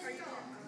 ¿Serio?